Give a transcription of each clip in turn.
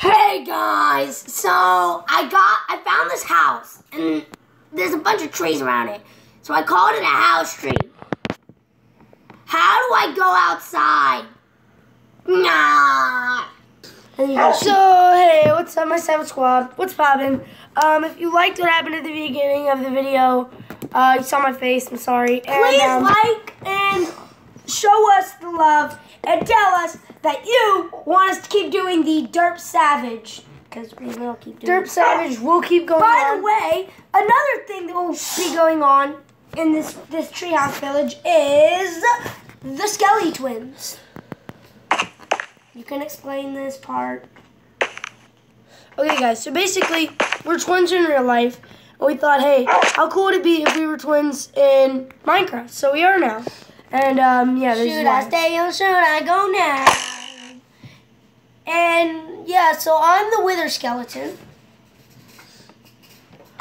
Hey guys, so I got I found this house and there's a bunch of trees around it. So I called it a house tree. How do I go outside? Nah. So hey, what's up, my seven squad? What's poppin'? Um, if you liked what happened at the beginning of the video, uh, you saw my face. I'm sorry. And, Please um, like and show us the love and tell us that you want us to keep doing the Derp Savage. Because we will keep doing Derp Savage will keep going. By on. the way, another thing that will be going on in this this treehouse village is the Skelly twins. You can explain this part. Okay, guys. So basically, we're twins in real life, and we thought, hey, how cool would it be if we were twins in Minecraft? So we are now. And um, yeah, this is Should. I stay or should I go now? And yeah, so I'm the Wither skeleton.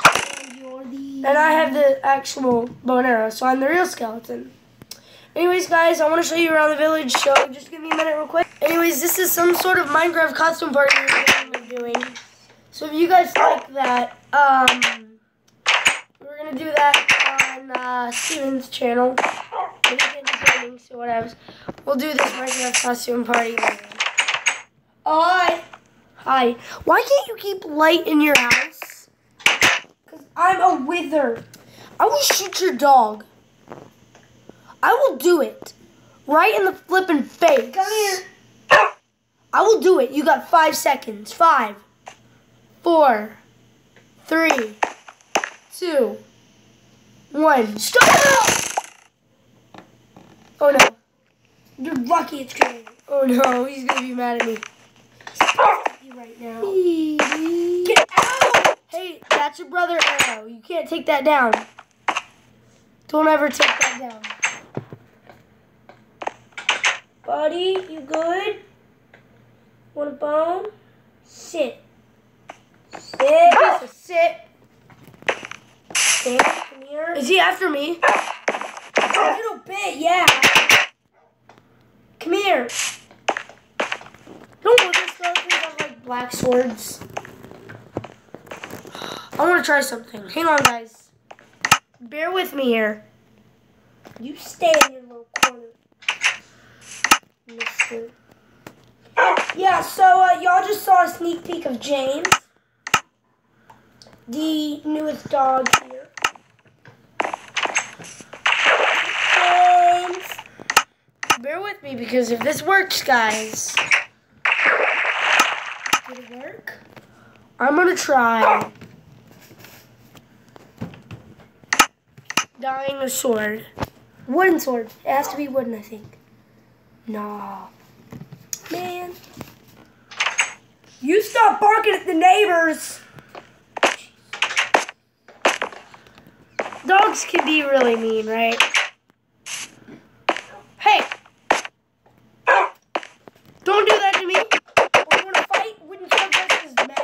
And you're the. And I have the actual bow and arrow, so I'm the real skeleton. Anyways, guys, I want to show you around the village, so just give me a minute real quick. Anyways, this is some sort of Minecraft costume party we're doing. So if you guys like that, um, we're going to do that on uh, Steven's channel. So whatever. We'll do this Minecraft costume party later. Hi. Hi. Why can't you keep light in your house? Because I'm a Wither. I will shoot your dog. I will do it. Right in the flippin' face. Come here. I will do it. You got five seconds. Five, four, three, two, one. Stop! Oh no. You're lucky it's going Oh no, he's gonna be mad at me. You right now. Get out! Hey, that's your brother Arrow. You can't take that down. Don't ever take that down. Buddy, you good? Want a bone? Sit. Sit. Ah! Yes, sit. Sit. Come here. Is he after me? Ah! A little bit, yeah. Come here. Don't look at skeletons have like black swords. I want to try something. Hang on, guys. Bear with me here. You stay in your little corner. Mister. Yeah, so uh, y'all just saw a sneak peek of James, the newest dog here. James. Bear with me because if this works, guys, Did it work? I'm gonna try Dyeing a sword. Wooden sword. It has to be wooden, I think. Nah. Man. You stop barking at the neighbors. Dogs can be really mean, right? Hey! Don't do that to me! You want to fight? Wooden sword versus men.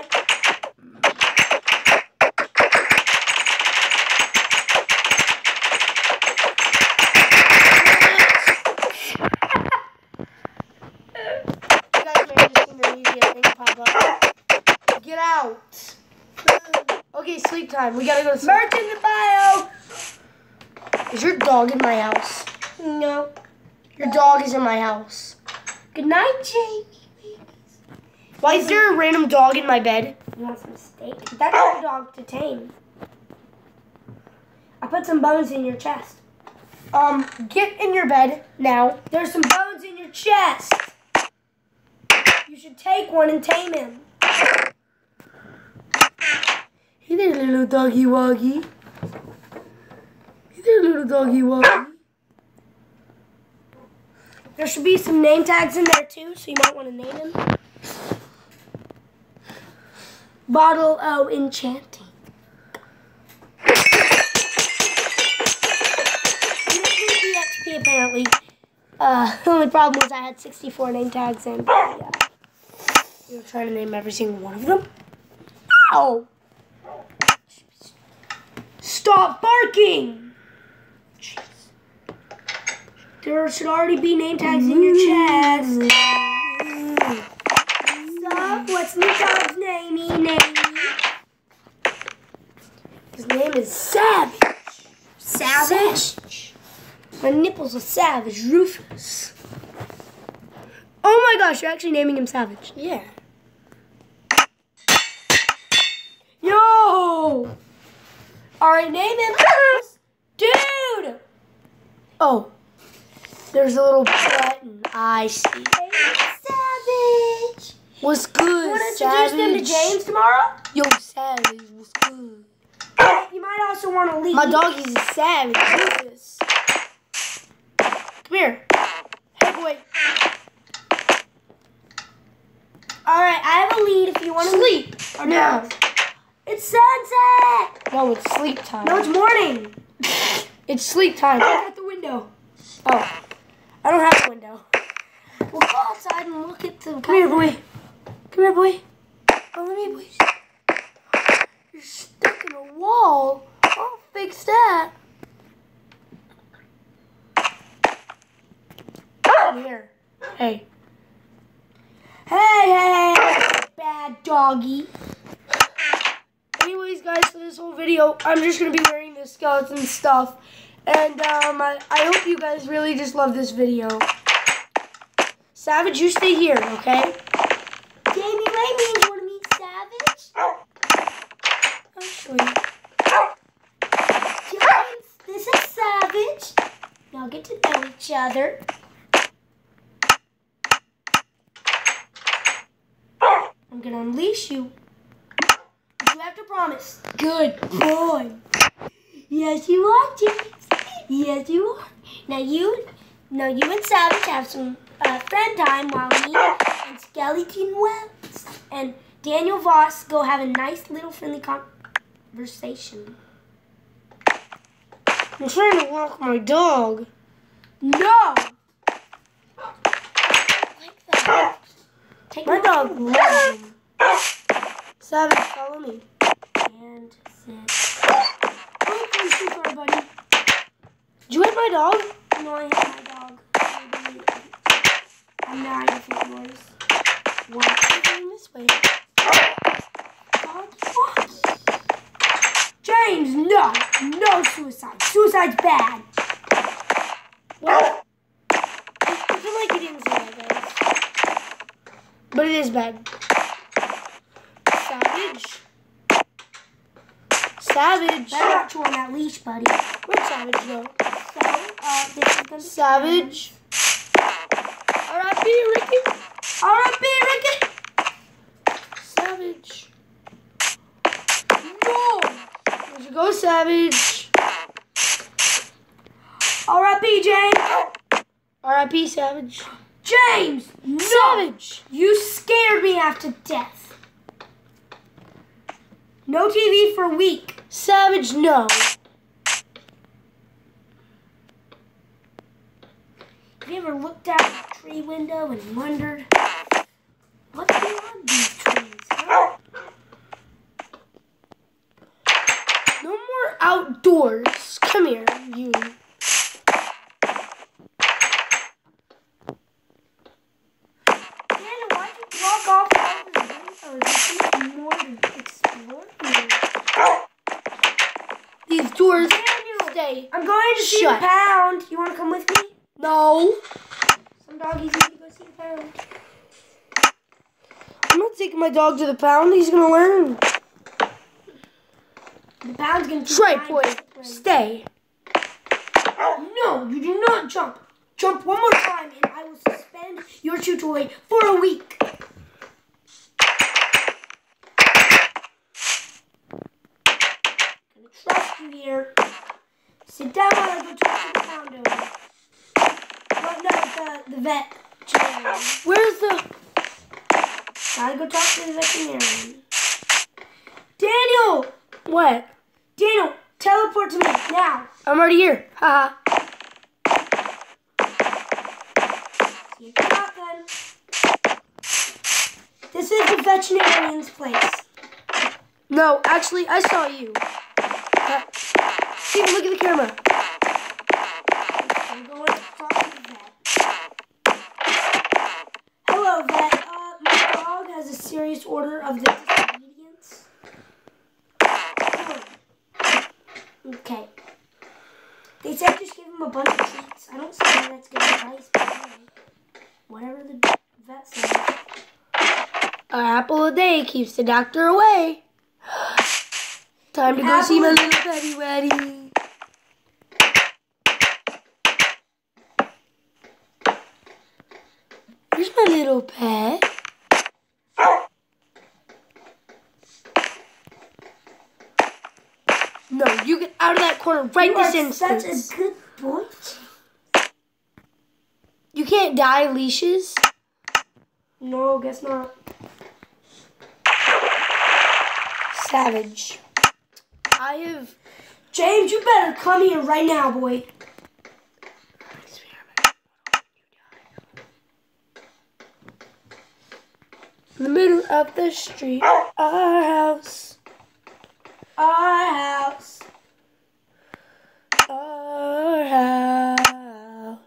You guys may have just seen the media thing pop up. Get out! Okay, sleep time. We gotta go to. Merch in the bio. Is your dog in my house? No. Your dog is in my house. Good night, Jamie. Why is there a random dog in my bed? You want some steak? That's your dog to tame. I put some bones in your chest. Um, get in your bed now. There's some bones in your chest. You should take one and tame him. Hey there, little doggy woggy. Hey there, little doggy woggy. There should be some name tags in there too, so you might want to name him. Bottle O Enchanting. You didn't need the XP apparently. Uh, the only problem was I had 64 name tags in. But yeah. You're trying to name every single one of them? Ow! Stop barking! Jeez. There should already be name tags in your chest. Stop What's my dog's name? Name? His name is Savage. Savage. My nipples are Savage. Rufus. Oh my gosh, you're actually naming him Savage. Yeah. Yo! Alright, name him. Dude! Oh. There's a little button. I see. Savage. What's good, You want to Savage? introduce them to James tomorrow? Yo, Savage, what's good? You might also want to leave. My dog doggy's a savage. Rufus. Come here. Hey, boy. All right, I have a lead if you want to Sleep. Or no. It's sunset. No, it's sleep time. No, it's morning. It's sleep time. Look out the window. Oh. I don't have a window. We'll go outside and look at the. Come here, boy. Come here, boy. Oh, let me, boy. You're stuck in a wall. I'll fix that. Come here. Hey. Hey, hey, hey, bad doggy. Guys, for this whole video, I'm just going to be wearing the skeleton stuff. And um, I, I hope you guys really just love this video. Savage, you stay here, okay? Jamie Raymond, you want to meet Savage? I'll show you. James, this is Savage. Now get to know each other. I'm gonna unleash you. But you have to promise. Good boy. Yes, you are, James. Yes, you are. Now you, now you and Savage have some uh, friend time while me and Skeleton Webs and Daniel Voss go have a nice little friendly conversation. I'm trying to walk my dog. No. Like. Take My dog. Savage, follow me. And far, oh, buddy. Did you hit my dog? No, I hit my dog. Nine yours. One. I'm going this way. Dog? James, no, no suicide. Suicide's bad. What? I feel like didn't say that, guys. But it is bad. Savage. Savage. Better not chew on that leash, buddy. What savage though? So, uh, this is gonna be Savage. R.I.P. Ricky. R.I.P. Ricky. Savage. No. There you go, Savage. R.I.P. James. R.I.P. Savage. James, no. Savage. You scared me half to death. No TV for a week. Savage, no. Have you ever looked out the tree window and wondered what's beyond these trees? No more outdoors. Come here, you. Why'd you walk off more to explore here. Stay. I'm going to see Shut. the pound. You want to come with me? No. Some doggies need to go see the pound. I'm not taking my dog to the pound. He's gonna learn. The pound's going to teach Try, boy. Stay. No, you do not jump. Jump one more time and I will suspend your chew toy for a week. You here. Sit down while I go talk to the pound owner. Well, no, the, the vet. Where's the? Gotta go talk to the veterinarian. Daniel! What? Daniel, teleport to me now. I'm already here. Haha. Got then. This is the veterinarian's place. no, actually, I saw you. Uh, Steven, look at the camera. I'm going to talk to the vet. Hello, vet. Uh, my dog has a serious order of disobedience. Okay. They said just give him a bunch of treats. I don't see why that's good advice, but anyway. Whatever the vet says. An apple a day keeps the doctor away. Time to go see my little Betty Weddy. Here's my little pet. No, you get out of that corner right You this instant. such a good boy. You can't dye leashes. No, guess not. Savage. I have. James, you better come here right now, boy. In the middle of the street, our house, Our house. our house,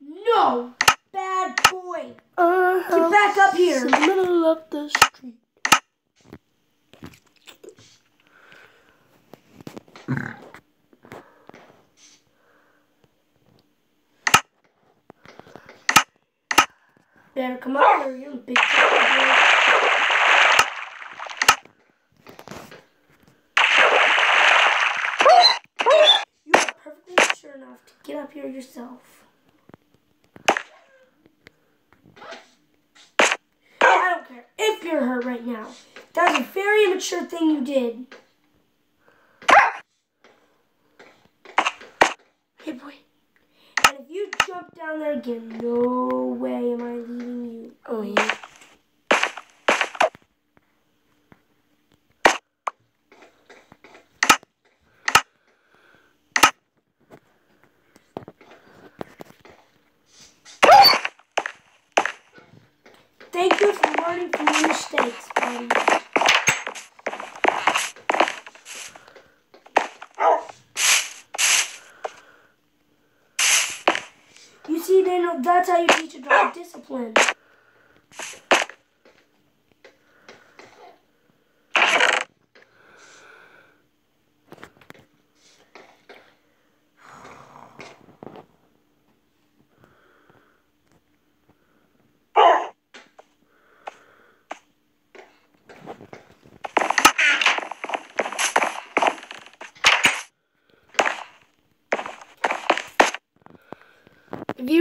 No, bad boy. our house. Get back up here. In the middle of the street. Better come up here, you big boy. You are perfectly mature enough to get up here yourself. I don't care if you're hurt right now. That's a very immature thing you did. Hey, boy. And if you jump down there again, no way am I leaving you. Oh, yeah. You learning from your mistakes, buddy. You see, Daniel, that's how you teach a dog discipline.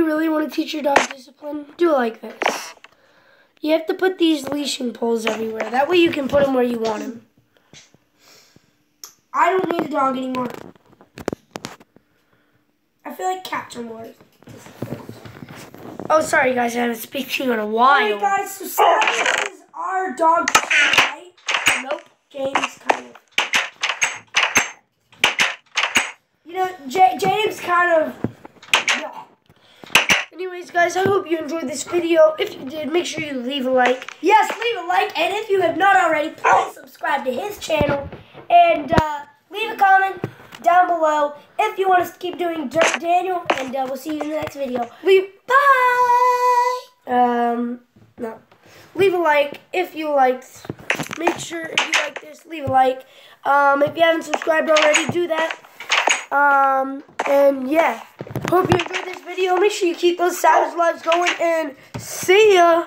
You really want to teach your dog discipline, do it like this. You have to put these leashing poles everywhere. That way you can put them where you want them. I don't need a dog anymore. I feel like cats are more. Oh, sorry, guys. I haven't speak to you in a Alright, while. guys, so Sally is our dog, right? Nope, James kind of. You know, J- James kind of. Anyways, guys, I hope you enjoyed this video. If you did, make sure you leave a like. Yes, leave a like, and if you have not already, please subscribe to his channel and uh, leave a comment down below if you want us to keep doing Dirt Daniel. And uh, we'll see you in the next video. Leave, Bye. um, no. Leave a like if you liked. Make sure if you like this, leave a like. Um, if you haven't subscribed already, do that. Um, and yeah. Hope you enjoyed this video. Make sure you keep those savage lives going and see ya.